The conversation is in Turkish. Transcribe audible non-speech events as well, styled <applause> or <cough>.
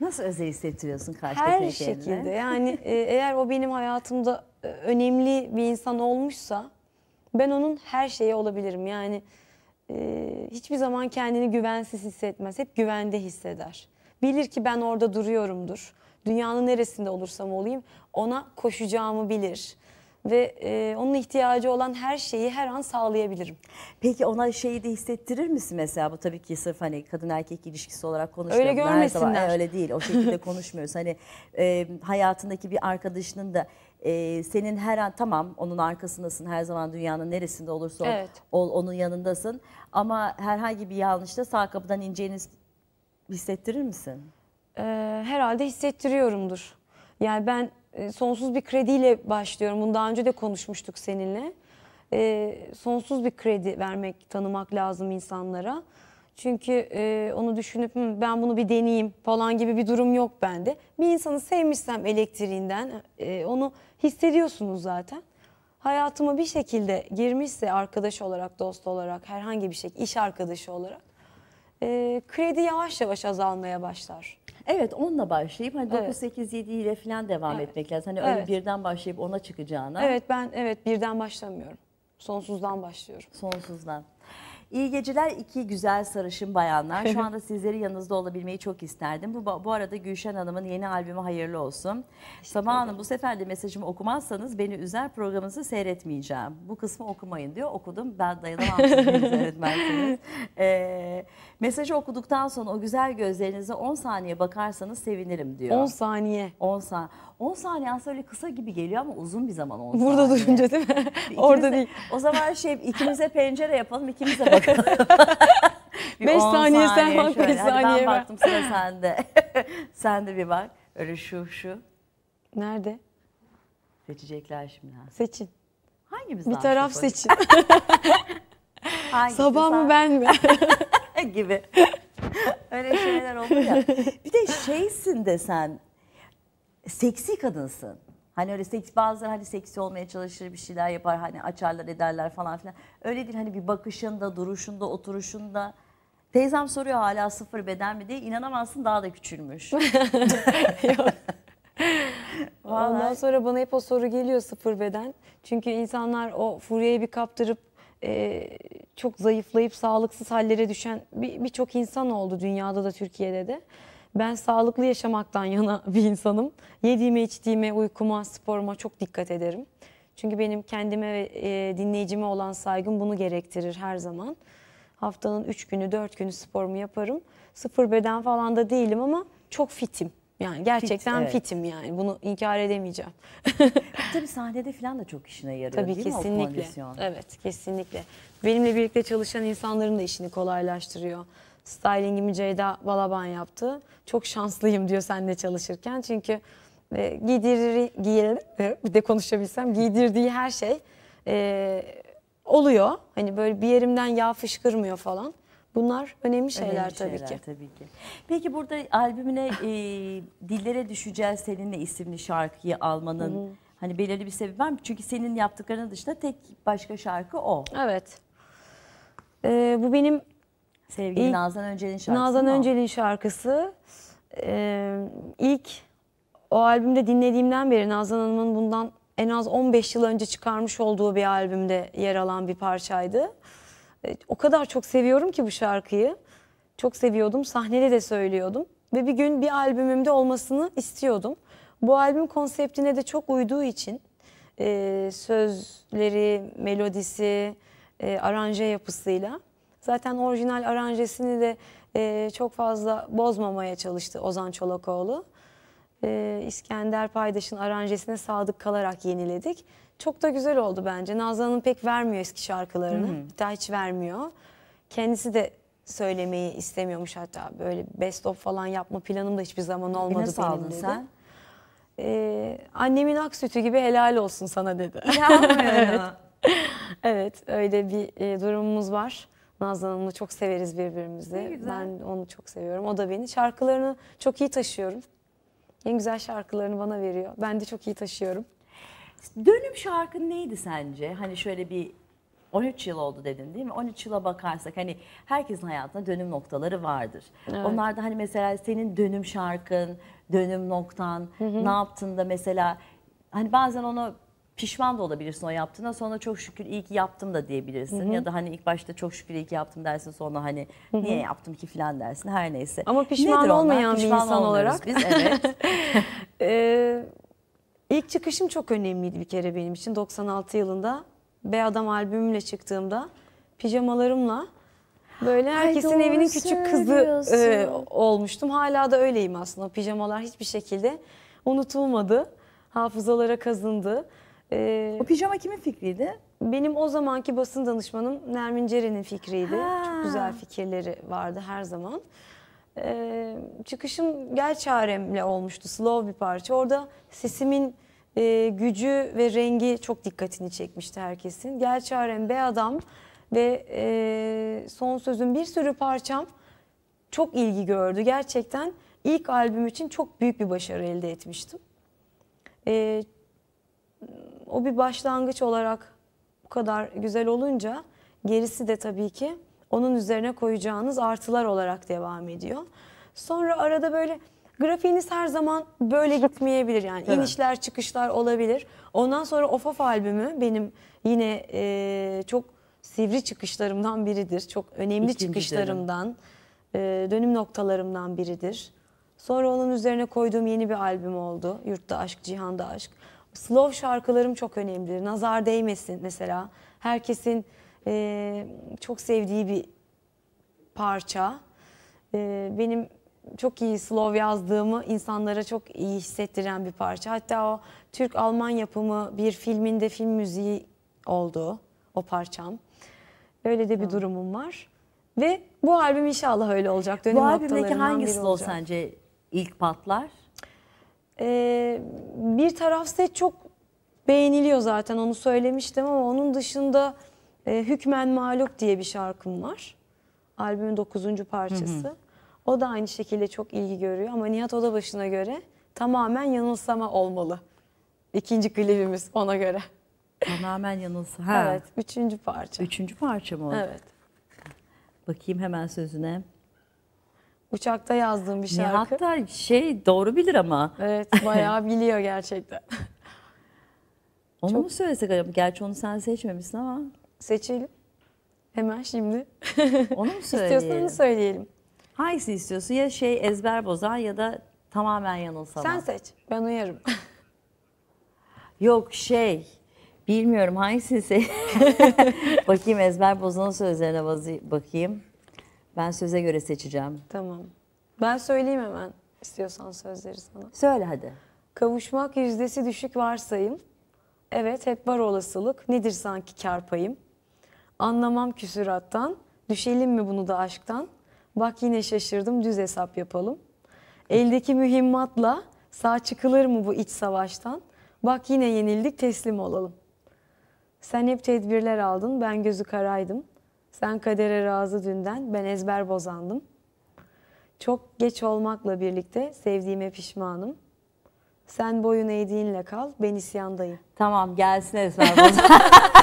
Nasıl özel hissettiriyorsun Her karşıdakine şekilde yani e, eğer o benim hayatımda e, önemli bir insan olmuşsa ben onun her şeyi olabilirim. Yani e, hiçbir zaman kendini güvensiz hissetmez. Hep güvende hisseder. Bilir ki ben orada duruyorumdur. Dünyanın neresinde olursam olayım ona koşacağımı bilir. Ve e, onun ihtiyacı olan her şeyi her an sağlayabilirim. Peki ona şeyi de hissettirir misin mesela bu tabii ki sırf hani kadın erkek ilişkisi olarak konuşuyoruz. Öyle görmesinler. Öyle değil o şekilde <laughs> konuşmuyoruz. Hani e, hayatındaki bir arkadaşının da e, senin her an tamam onun arkasındasın her zaman dünyanın neresinde olursa ol, Evet. ol, onun yanındasın. Ama herhangi bir yanlışta sağ kapıdan ineceğini hissettirir misin? Ee, herhalde hissettiriyorumdur. Yani ben e, sonsuz bir krediyle başlıyorum. Bunu daha önce de konuşmuştuk seninle. Ee, sonsuz bir kredi vermek, tanımak lazım insanlara. Çünkü e, onu düşünüp "Hı, ben bunu bir deneyeyim falan gibi bir durum yok bende. Bir insanı sevmişsem elektriğinden e, onu hissediyorsunuz zaten. Hayatıma bir şekilde girmişse arkadaş olarak, dost olarak, herhangi bir şey, iş arkadaşı olarak e, kredi yavaş yavaş azalmaya başlar. Evet onunla başlayıp hani Evet. 9 8 7 ile falan devam Evet. etmek lazım. Hani öyle Evet. birden başlayıp ona çıkacağına. Evet ben evet birden başlamıyorum. Sonsuzdan başlıyorum. Sonsuzdan. İyi geceler iki güzel sarışın bayanlar. Şu <laughs> anda sizlerin yanınızda olabilmeyi çok isterdim. Bu, bu arada Gülşen Hanım'ın yeni albümü hayırlı olsun. Sabah Hanım bu sefer de mesajımı okumazsanız beni üzer programınızı seyretmeyeceğim. Bu kısmı okumayın diyor. Okudum ben dayanamam siz öğretmensiniz. <laughs> Ee, mesajı okuduktan sonra o güzel gözlerinize 10 saniye bakarsanız sevinirim diyor. 10 saniye. 10 saniye. 10 saniye aslında öyle kısa gibi geliyor ama uzun bir zaman 10 Burada saniye. durunca değil mi? <laughs> İkimiz Orada de- değil. O zaman şey ikimize pencere yapalım ikimize bakalım. <laughs> Bir Beş 10 saniye sen bak, şöyle. beş Hadi saniye ben baktım sıra sende. <laughs> Sen de bir bak. Öyle şu şu. Nerede? Seçecekler şimdi. ha. Seçin. Hangimiz Bir taraf çok seçin. Hangisi Sabah mı ben mi? gibi. Öyle şeyler oluyor ya. Bir de şeysin de sen seksi kadınsın. Hani öyle seks, bazıları hani seksi olmaya çalışır bir şeyler yapar hani açarlar ederler falan filan. Öyle değil hani bir bakışında, duruşunda, oturuşunda. Teyzem soruyor hala sıfır beden mi diye inanamazsın daha da küçülmüş. <laughs> Ondan Vallahi. sonra bana hep o soru geliyor sıfır beden. Çünkü insanlar o furyayı bir kaptırıp e, çok zayıflayıp sağlıksız hallere düşen bir- birçok insan oldu dünyada da Türkiye'de de. Ben sağlıklı yaşamaktan <laughs> yana bir insanım. Yediğime, içtiğime, uykuma, sporuma çok dikkat ederim. Çünkü benim kendime ve e, dinleyicime olan saygım bunu gerektirir her zaman. Haftanın 3 günü, 4 günü sporumu yaparım. Sıfır beden falan da değilim ama çok fitim. Yani gerçekten evet. fitim yani. Bunu inkar edemeyeceğim. <laughs> Tabii sahnede falan da çok işine yarıyor Tabii değil mi o kesinlikle. kondisyon? Evet, kesinlikle. Benimle birlikte çalışan insanların da işini kolaylaştırıyor. Stylingimi Ceyda Balaban yaptı. Çok şanslıyım diyor seninle çalışırken. Çünkü e, giydir, giyer, e, bir de konuşabilsem giydirdiği her şey e, oluyor. Hani böyle bir yerimden yağ fışkırmıyor falan. Bunlar önemli şeyler Önemli tabii şeyler ki. tabii ki. Peki burada albümüne e, Dillere Düşeceğiz Seninle isimli şarkıyı almanın hani belirli bir sebebi var mı? Çünkü senin yaptıklarının dışında tek başka şarkı o. Evet. E, bu benim Sevgili İlk- Nazan Öncel'in şarkısı Nazan? Öncel'in şarkısı. Ee, ilk o albümde dinlediğimden beri Nazan Hanım'ın bundan en az 15 yıl önce çıkarmış olduğu bir albümde yer alan bir parçaydı. Ee, o kadar çok seviyorum ki bu şarkıyı. Çok seviyordum. Sahnede de söylüyordum. Ve bir gün bir albümümde olmasını istiyordum. Bu albüm konseptine de çok uyduğu için e, sözleri, melodisi, e, aranje yapısıyla zaten orijinal aranjesini de e, çok fazla bozmamaya çalıştı Ozan Çolakoğlu. E, İskender Paydaş'ın aranjesine sadık kalarak yeniledik. Çok da güzel oldu bence. Nazlı Hanım pek vermiyor eski şarkılarını. Hatta hiç vermiyor. Kendisi de söylemeyi istemiyormuş hatta. Böyle best of falan yapma planım da hiçbir zaman E olmadı nasıl benim aldın dedi. sen? Ee, annemin ak sütü gibi helal olsun sana dedi. <laughs> evet. evet öyle bir e, durumumuz var. Nazlı Hanım'la çok severiz birbirimizi. Ben onu çok seviyorum. O da beni. Şarkılarını çok iyi taşıyorum. En güzel şarkılarını bana veriyor. Ben de çok iyi taşıyorum. Dönüm şarkın neydi sence? Hani şöyle bir 13 yıl oldu dedin değil mi? 13 yıla bakarsak hani herkesin hayatında dönüm noktaları vardır. Evet. Onlar da hani mesela senin dönüm şarkın, dönüm noktan, ne yaptığında mesela hani bazen onu pişman da olabilirsin o yaptığına sonra çok şükür iyi ki yaptım da diyebilirsin. Ya da hani ilk başta çok şükür iyi ki yaptım dersin sonra hani niye yaptım ki falan dersin her neyse. Ama pişman Nedir onlar? olmayan bir Pişman insan olmuyoruz olarak. Biz evet. <laughs> Ee, ilk çıkışım çok önemliydi bir kere benim için. 96 yılında Be Adam albümümle çıktığımda pijamalarımla böyle herkesin doğru evinin küçük kızı e, olmuştum. Hala da öyleyim aslında. Pijamalar hiçbir şekilde unutulmadı. Hafızalara kazındı. Ee, o pijama kimin fikriydi? benim o zamanki basın danışmanım Nermin Ceren'in fikriydi. Ha. Çok güzel fikirleri vardı her zaman. Ee, çıkışım Gel Çarem'le olmuştu. Slow bir parça. Orada sesimin e, gücü ve rengi çok dikkatini çekmişti herkesin. Gel Çarem, Be Adam ve e, Son Sözün bir sürü parçam çok ilgi gördü. Gerçekten ilk albüm için çok büyük bir başarı elde etmiştim. Ee, o bir başlangıç olarak bu kadar güzel olunca gerisi de tabii ki onun üzerine koyacağınız artılar olarak devam ediyor. Sonra arada böyle grafiğiniz her zaman böyle gitmeyebilir yani mi? inişler çıkışlar olabilir. Ondan sonra Of Of albümü benim yine e, çok sivri çıkışlarımdan biridir. Çok önemli İkinci çıkışlarımdan, e, dönüm noktalarımdan biridir. Sonra onun üzerine koyduğum yeni bir albüm oldu. Yurtta Aşk, Cihanda Aşk. Slow şarkılarım çok önemlidir. Nazar değmesin mesela. Herkesin e, çok sevdiği bir parça. E, benim çok iyi slow yazdığımı insanlara çok iyi hissettiren bir parça. Hatta o Türk-Alman yapımı bir filminde film müziği oldu o parçam. Öyle de bir durumum var. Ve bu albüm inşallah öyle olacak. Dönüm Bu albümdeki hangi slow olacak. sence ilk patlar? Ee, bir taraf set çok beğeniliyor zaten onu söylemiştim ama onun dışında e, Hükmen Mağlup diye bir şarkım var. Albümün dokuzuncu parçası. O da aynı şekilde çok ilgi görüyor ama Nihat Odabaşı'na göre tamamen yanılsama olmalı. İkinci klibimiz ona göre. Tamamen yanılsa. Ha. Evet, üçüncü parça. Üçüncü parça mı o? Evet. Bakayım hemen sözüne. Uçakta yazdığım bir şarkı. Nihat da şey doğru bilir ama. Evet, bayağı biliyor gerçekten. <laughs> Onu mu söylesek acaba? Gerçi onu sen seçmemişsin ama. Seçelim. Hemen şimdi. Onu mu söyleyelim? <laughs> İstiyorsanız söyleyelim. Hangisini istiyorsun? Ya şey ezber bozan ya da tamamen yanılsama. Sen seç. Ben uyarım. <laughs> Yok şey. Bilmiyorum hangisini se Bakayım ezber bozanın sözlerine bakayım. Ben söze göre seçeceğim. tamam. Ben söyleyeyim hemen istiyorsan sözleri sana. Söyle hadi. Kavuşmak yüzdesi düşük varsayım. Evet hep var olasılık. Nedir sanki kar payım? Anlamam küsürattan. Düşelim mi bunu da aşktan? Bak yine şaşırdım düz hesap yapalım. Eldeki mühimmatla sağ çıkılır mı bu iç savaştan? Bak yine yenildik teslim olalım. Sen hep tedbirler aldın ben gözü karaydım. Sen kadere razı dünden ben ezber bozandım. Çok geç olmakla birlikte sevdiğime pişmanım. Sen boyun eğdiğinle kal, ben isyandayım. Tamam gelsin ezber bozan. <laughs>